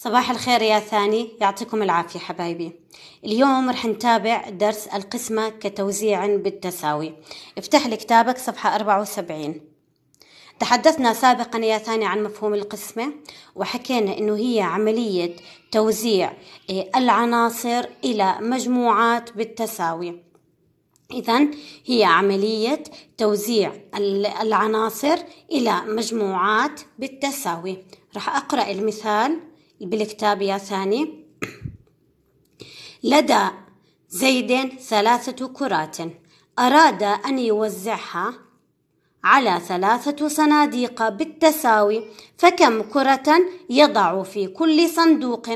صباح الخير يا ثاني. يعطيكم العافية حبايبي. اليوم رح نتابع درس القسمة كتوزيع بالتساوي. افتح لي كتابك صفحة 74 تحدثنا سابقا يا ثاني عن مفهوم القسمة وحكينا إنه هي عملية توزيع إيه، العناصر إلى مجموعات بالتساوي. إذا هي عملية توزيع العناصر إلى مجموعات بالتساوي. راح أقرأ المثال. بالكتاب يا ثاني. لدى زيد ثلاثة كرات. أراد أن يوزعها على ثلاثة صناديق بالتساوي فكم كرة يضع في كل صندوق؟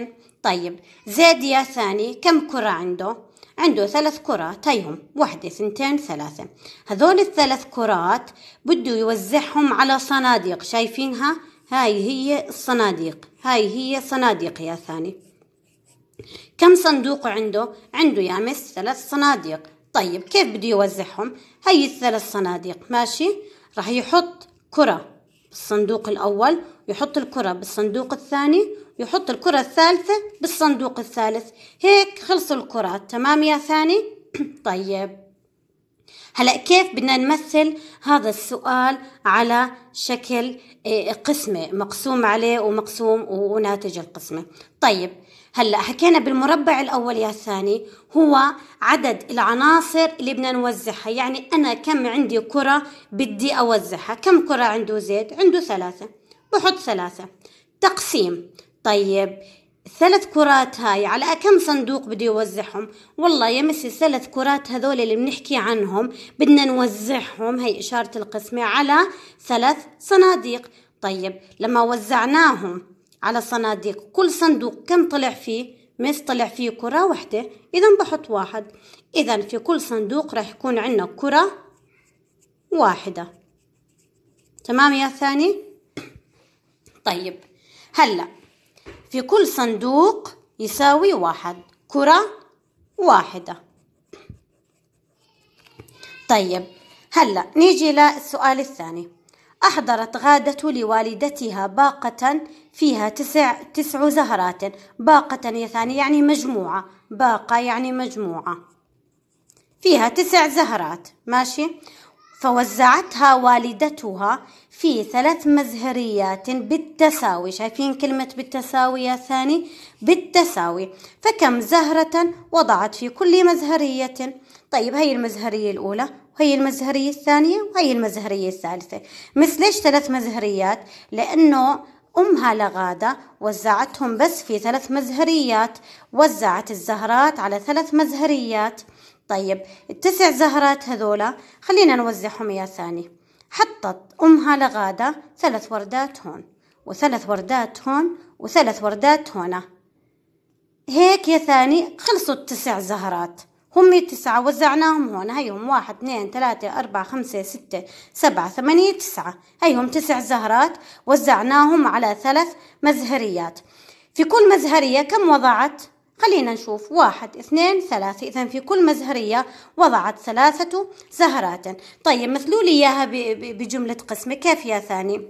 طيب زيد يا ثاني كم كرة عنده؟ عنده ثلاث كرات هيهم واحدة ثنتين ثلاثة. هذول الثلاث كرات بده يوزعهم على صناديق شايفينها؟ هاي هي الصناديق هاي هي صناديق يا ثاني. كم صندوق عنده؟ عنده يا مس ثلاث صناديق. طيب كيف بده يوزعهم؟ هاي الثلاث صناديق ماشي؟ راح يحط كرة بالصندوق الأول يحط الكرة بالصندوق الثاني يحط الكرة الثالثة بالصندوق الثالث. هيك خلصوا الكرات تمام يا ثاني؟ طيب. هلا كيف بدنا نمثل هذا السؤال على شكل إيه، قسمة مقسوم عليه ومقسوم وناتج القسمة. طيب هلا حكينا بالمربع الأول يا الثاني هو عدد العناصر اللي بدنا نوزعها. يعني أنا كم عندي كرة بدي أوزعها؟ كم كرة عنده زيد عنده ثلاثة. بحط ثلاثة. تقسيم. طيب ثلاث كرات هاي. على كم صندوق بده يوزعهم؟ والله يا مسي الثلاث كرات هذول اللي بنحكي عنهم. بدنا نوزعهم هي إشارة القسمة على ثلاث صناديق. طيب لما وزعناهم على صناديق كل صندوق كم طلع فيه؟ مس طلع فيه كرة واحدة. إذا بحط واحد. إذا في كل صندوق راح يكون عندنا كرة واحدة. تمام يا ثاني؟ طيب هلأ. في كل صندوق يساوي واحد كرة واحدة. طيب هلا نيجي للسؤال الثاني. أحضرت غادة لوالدتها باقة فيها تسع تسع زهرات. باقة يا ثاني يعني مجموعة. باقة يعني مجموعة. فيها تسع زهرات. ماشي؟ فوزعتها والدتها في ثلاث مزهريات بالتساوي. شايفين كلمة بالتساوي يا ثاني؟ بالتساوي. فكم زهرة وضعت في كل مزهرية؟ طيب هي المزهرية الأولى وهي المزهرية الثانية وهي المزهرية الثالثة. مثل ليش ثلاث مزهريات؟ لأنه أمها لغادة وزعتهم بس في ثلاث مزهريات. وزعت الزهرات على ثلاث مزهريات. طيب التسع زهرات هذولا خلينا نوزعهم يا ثاني. حطت أمها لغادة ثلاث وردات هون وثلاث وردات هون وثلاث وردات هنا. هيك يا ثاني خلصوا التسع زهرات. هم التسعة وزعناهم هون هيهم واحد اثنين ثلاثة أربعة خمسة ستة سبعة ثمانية تسعة. هيهم تسع زهرات وزعناهم على ثلاث مزهريات. في كل مزهرية كم وضعت؟ خلينا نشوف. واحد اثنين ثلاثة. إذا في كل مزهرية وضعت ثلاثة زهرات. طيب مثلوا لي إياها بجملة قسمة كيف يا ثاني؟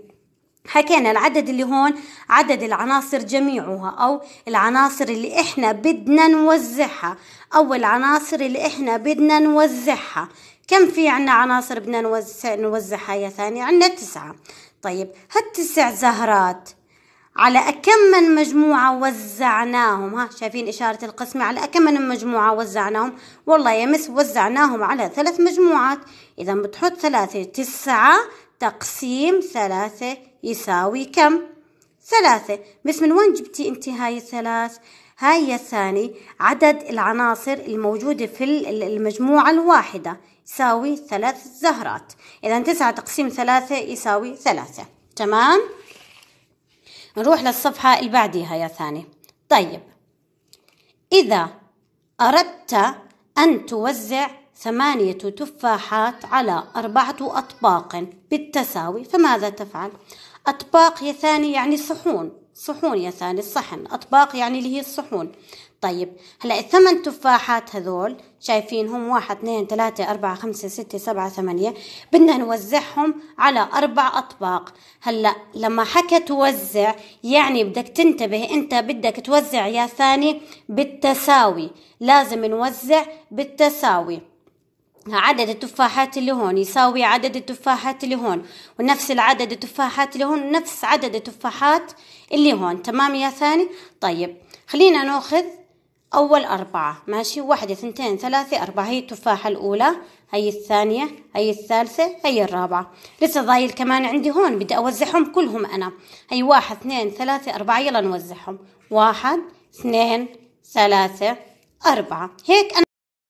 حكينا العدد اللي هون عدد العناصر جميعها أو العناصر اللي إحنا بدنا نوزعها. أو العناصر اللي إحنا بدنا نوزعها. كم في عنا عناصر بدنا نوزع نوزعها يا ثاني؟ عنا تسعة. طيب هالتسع زهرات على كم من مجموعة وزعناهم. ها شايفين إشارة القسمة على كم من مجموعة وزعناهم. والله يا مس وزعناهم على ثلاث مجموعات. إذا بتحط ثلاثة تسعة تقسيم ثلاثة يساوي كم؟ ثلاثة. بس من وين جبتي أنت هاي الثلاث؟ هاي الثاني عدد العناصر الموجودة في المجموعة الواحدة يساوي ثلاث زهرات. إذا تسعة تقسيم ثلاثة يساوي ثلاثة. تمام؟ نروح للصفحة اللي بعديها يا ثاني. طيب. إذا أردت أن توزع ثمانية تفاحات على أربعة أطباق بالتساوي فماذا تفعل؟ أطباق يا ثاني يعني صحون. صحون يا ثاني الصحن أطباق يعني اللي هي الصحون. طيب هلا الثمان تفاحات هذول شايفينهم؟ واحد اثنين ثلاثة أربعة خمسة ستة سبعة ثمانية. بدنا نوزعهم على أربع أطباق. هلا لما حكى توزع يعني بدك تنتبه أنت بدك توزع يا ثاني بالتساوي. لازم نوزع بالتساوي. عدد التفاحات اللي هون يساوي عدد التفاحات اللي هون ونفس العدد التفاحات اللي هون نفس عدد التفاحات اللي هون. تمام يا ثاني؟ طيب خلينا ناخذ أول أربعة. ماشي؟ واحدة اثنتين ثلاثة أربعة. هي التفاحة الأولى هي الثانية هي الثالثة هي الرابعة. لسه ضايل كمان عندي هون بدي أوزعهم كلهم أنا. هي واحد اثنين ثلاثة أربعة. يلا نوزعهم. واحد اثنين ثلاثة أربعة. هيك أنا